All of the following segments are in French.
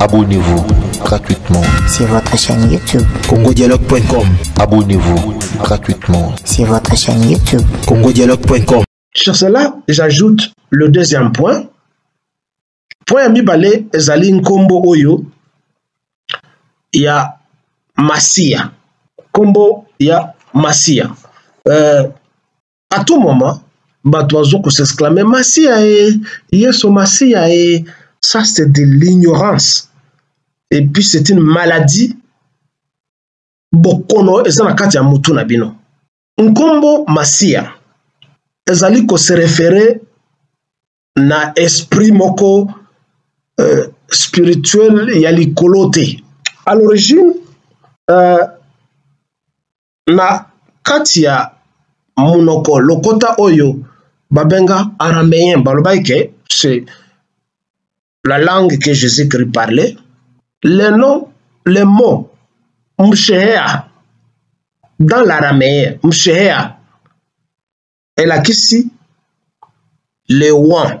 Abonnez-vous gratuitement. sur votre chaîne YouTube. congodialogue.com Abonnez-vous gratuitement. Sur votre chaîne YouTube. congodialogue.com Sur cela, j'ajoute le deuxième point. Point mibale ezali nkombo oyo ya Masia. Nkombo ya Masia. Euh, à tout moment, bato bazo s'exclamer Masia e Yeso Masia e ça c'est de l'ignorance. Et puis c'est une maladie bokono eza na kati ya mutu na bino. Nkombo Masia ezali kose refere na esprit moko euh, spirituel ya likolo te à l'origine euh, na kati ya monoko lokota oyo babenga araméen balobaki ke c'est la langue que jésus-christ parlait le nom le mot mshehea dans l'araméen mshehea elakisi le wan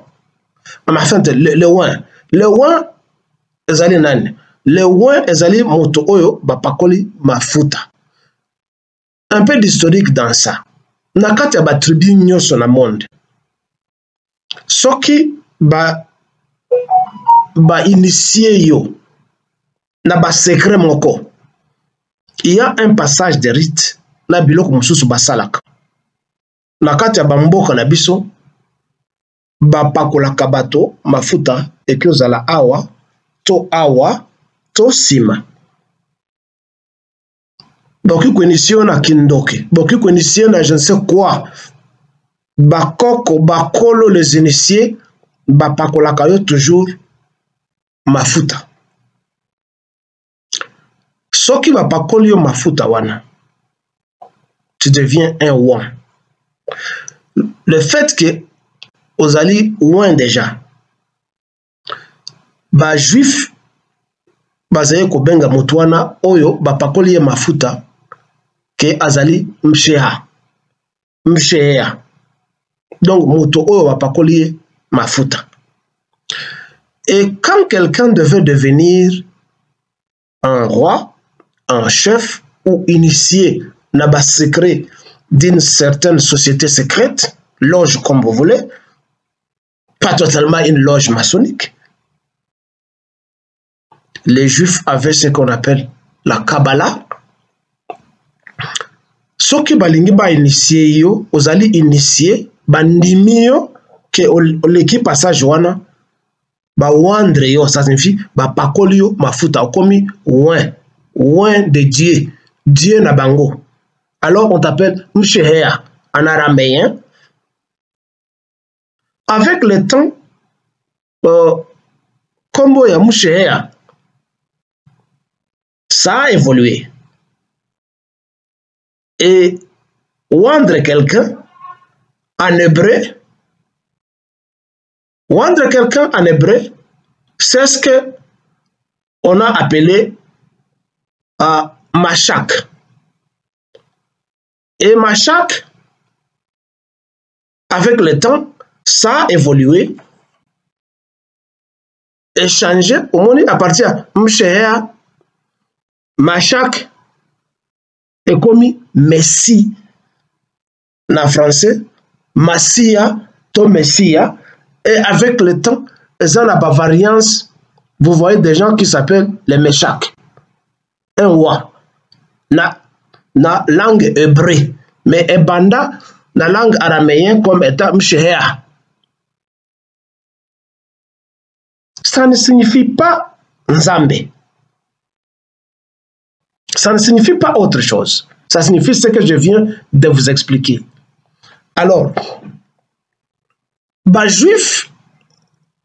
enfin le, le wan le wan ezali nani? Le wan ezali moto oyo bapakoli mafuta. Un peu d'historique dans ça. Na kati ya batribu nyonso na monde soki ba bainitie yo na basekret moko. Il y a un passage de rite na biloko mosusu basalaka. Na kati ya bamboka na biso bapakolaka bato mafuta eki ozala awa to awa to nsima. Yo na kindoki bokoki koinitie na je ne sais quoi. Bakoko bakolo les initiés bapakolaka yo toujours mafuta soki bapakoli yo mafuta wana tu deviens un wan le fait que ozali loin déjà bajuif bazali kobenga motu wana oyo bapakoli ye mafuta ke azali msheha msheha donc moto oyo bapakoli ye mafuta. Et quand quelqu'un devait devenir un roi un chef ou initié na basecret d'une certaine société secrète, loge comme vous voulez, pas totalement une loge maçonnique. Les juifs avaient ce qu'on appelle la Kabbalah. soki balingi bainitie yo ozali initie bandimi yo ke oleki passage wana bawandre yo ça signifie bapakoli yo mafuta okomi oin oin de dieu dieu na bango alors on t'appelle Mshehéa en araméen. Avec le temps, euh, Kombo ya Mshehéa, ça a évolué. Et wandre quelqu'un en hébreu, wandre quelqu'un en hébreu, c'est ce que on a appelé euh, machak. Et Machak, avec le temps, ça a évolué et changé. Au moins, à partir de Mshéa, Machak est comme Messie en français, Massia, to Messia. Et avec le temps, ils ont la variance. Vous voyez des gens qui s'appellent les Meshak. Un roi. Na na langue hébreu mais ebanda na langue araméen comme étant mshehea ça ne signifie pas nzambe. Ça ne signifie pas autre chose. Ça signifie ce que je viens de vous expliquer. Alors bajuif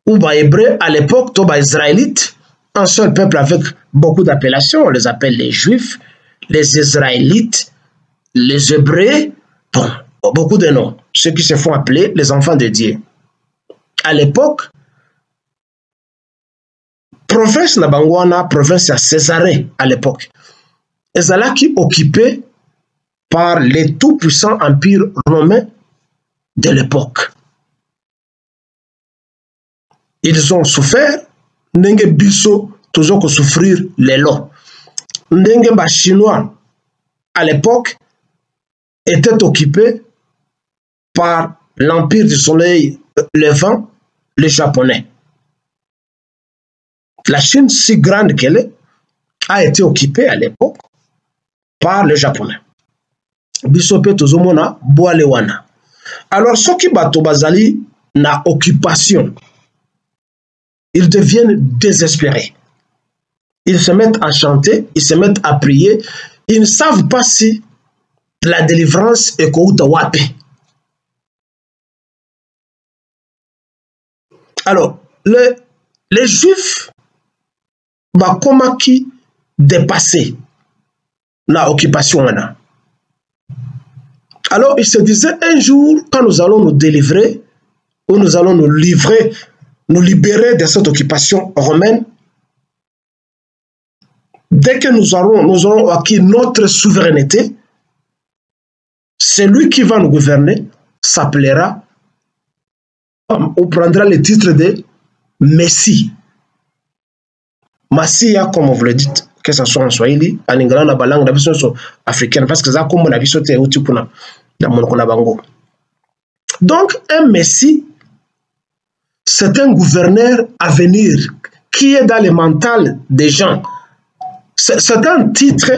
ou bahébreu à l'époque to baisraélite un seul peuple avec beaucoup d'appellations on les appelle les juifs les Israélites, les Hébreux, bon, beaucoup de noms, ceux qui se font appeler les enfants de Dieu. À l'époque, province na bango wana province ya Césarée à l'époque ezalaki occupé par le tout-puissant empire romain de l'époque. Ils ont souffert ndenge biso toza kosouffrir lelo. Ndenge bachinois à l'époque étaient occupés par l'empire du soleil levant les japonais. La chine si grande qu'elle est a été occupée à l'époque par les japonais. Biso mpe tozomona bwale wana alors soki bato bazali na occupation ils deviennent désespérés. Ils se mettent à chanter ils se mettent à prier. Ils ne savent pas si la délivrance ekouta wapi alors le, les juifs bakomaki dépassé na occupation alors il se disait un jour quand nous allons nous délivrer ou nous allons nous livrer nous libérer de cette occupation romaine dès que nous aurons, acquis notre souveraineté celui qui va nous gouverner s'appellera ou prendra le titre de Messie Masia, comme vous le dites, que ce soit en Swahili, en na biso so africaine, parce que ça, comme na biso te uti kuna, na monoko na bango. Donc, un messie, c'est un gouverneur à venir qui est dans le mental des gens. C'est un titre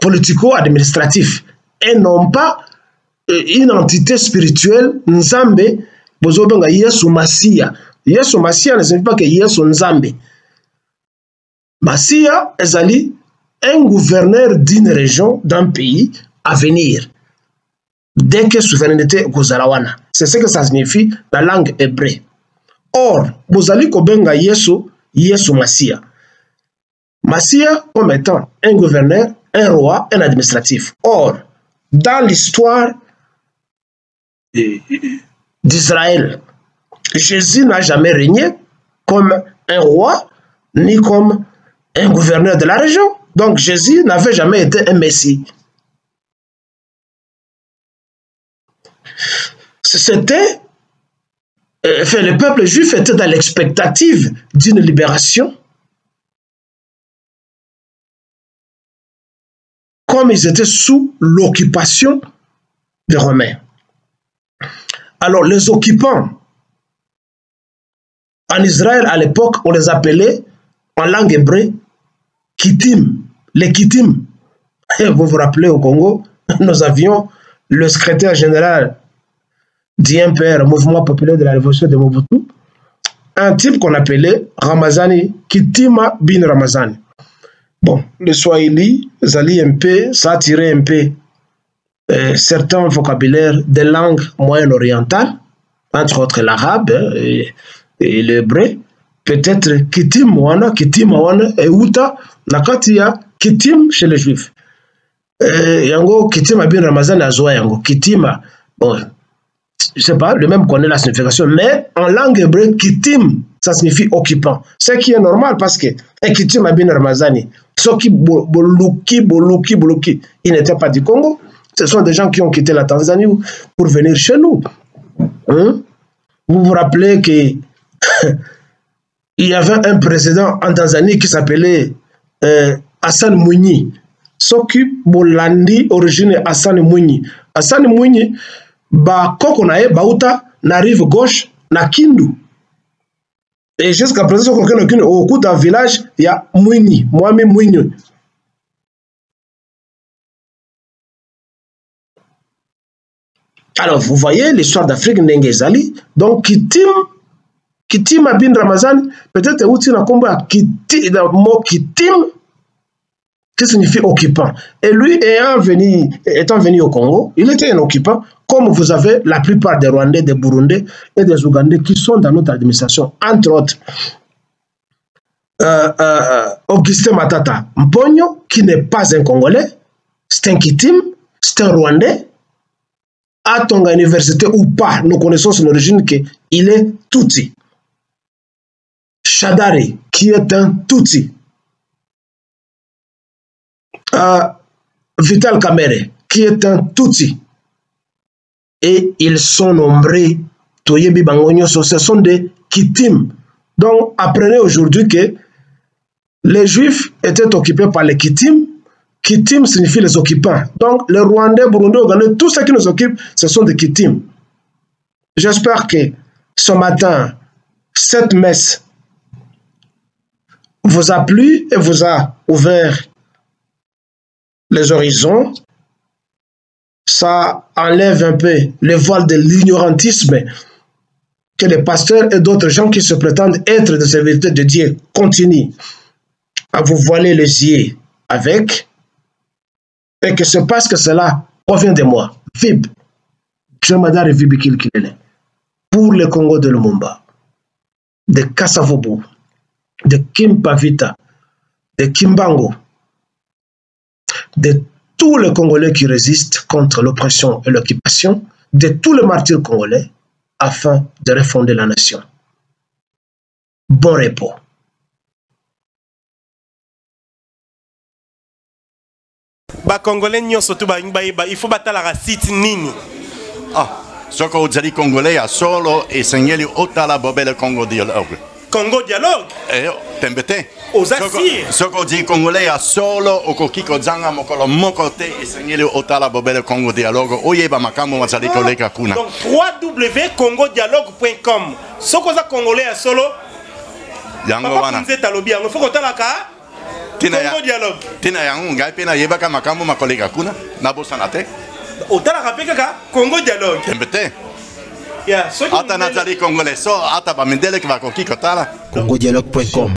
politico-administratif et non pas une entité spirituelle, Nzambe, bozobenga Yesu Masia. Yesu Masia ne signifie pas que Yesu Nzambe. Massia ezali un gouverneur d'une région, d'un pays à venir. Dès que souveraineté kozala wana. C'est ce que ça signifie la langue hébreu. Or, bozali kobenga Yesu, Yesu Massia. Massia comme étant un gouverneur, un roi, un administratif. Or, dans l'histoire d'Israël, Jésus n'a jamais régné comme un roi ni comme un gouverneur de la région. Donc Jésus n'avait jamais été un messie. C'était, enfin, le peuple juif était dans l'expectative d'une libération. Comme ils étaient sous l'occupation des Romains. Alors les occupants en Israël à l'époque, on les appelait en langue hébreu Kittim, les Kittim. Vous vous rappelez au Congo, nous avions le secrétaire général d'IMPR, Mouvement populaire de la révolution de Mobutu, un type qu'on appelait Ramazani, Kitima bin Ramazani. Bon, le Swahili, Zali peu, ça a tiré un peu euh, certains vocabulaires des langues moyen-orientales, entre autres l'arabe et, et l'hébreu. peut-être kitim wana kitima wana euta na kati ya kitim chez les juifs e, yango kitima bin ramazani azwa yango kitima bon je sais pas, le même connaît la signification, mais en langue hébreu, kitim, ça signifie occupant. Ce qui est normal parce que un kitim a bien ramazani. Ceux qui boluki, boluki, boluki, ils pas du Congo. Ce sont des gens qui ont quitté la Tanzanie pour venir chez nous. Hein? Vous vous rappelez que il y avait un président en Tanzanie qui s'appelait euh, Hassan Mouni. Soki Bolandi, origine Hassan Mouni. Hassan Mouni, bakoko na ye bauta na rive gauche na kindu. E jusqu'à présent soko okende kindu okuta village ya mwini mwami mwinyi. Alors vous voyez l'histoire d'afrique ndenge ezali. Donc kitim kitim abin ramazani peut-être euti na nkombo ya kiti, mo kitim qui signifie occupant? Et lui, étant venu au Congo, il était un occupant, comme vous avez la plupart des Rwandais, des Burundais et des Ougandais qui sont dans notre administration, entre autres. Euh, euh, Augustin Matata Mpogno, qui n'est pas un Congolais, c'est un Kitim, c'est un Rwandais, à ton université ou pas, nous connaissons son origine qu'il est Tutsi. Shadari, qui est un Tutsi. Vital Kamere, qui est un Tutsi. Et ils sont nombreux. Toyebi Bangonyo, ce sont des Kitim. Donc, apprenez aujourd'hui que les Juifs étaient occupés par les Kittim. Kittim signifie les occupants. Donc, les Rwandais, Burundais, Ougandais, tous ceux qui nous occupent, ce sont des Kittim. J'espère que ce matin, cette messe vous a plu et vous a ouvert les horizons. Ça enlève un peu le voile de l'ignorantisme que les pasteurs et d'autres gens qui se prétendent être des serviteurs de Dieu continuent à vous voiler les yeux avec, et que c'est parce que cela provient de moi, Vib, Jemadar et Vibikil Kilele, pour le Congo de Lumumba, de Kassavobo, de Kimpavita, de Kimbango, de tous les Congolais qui résistent contre l'oppression et l'occupation, de tous les martyrs congolais, afin de refonder la nation. Bon repos. bakongolais nyonso to balingi bayeba il faut batalaka site nini? Ah, soki ozali congolais ya solo esengeli otala bobele congo dialogue congo dialogue? Eyo tembe te Oza Soko- ozali congolais ya solo okoki kozanga mokolo moko te esengeli otala bobele congo dialogue. Oyeba makambo bazali koleka kuna. donc www.congodialogue.com soki oza congolais ya solo yango papa wana. Kunzeta alobi yango. Fo kotalaka tina ya- congo dialogue. tina yango ngai mpe nayebaka makambo makoleka kuna. Nabosana te. Otalaka mpe kaka congo dialogue. Tembe te. Ya soki ata nazali congolais so ata bamindele bakoki kotala. Congodialogue.com